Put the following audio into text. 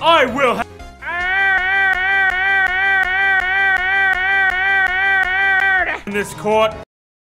I will have in this court.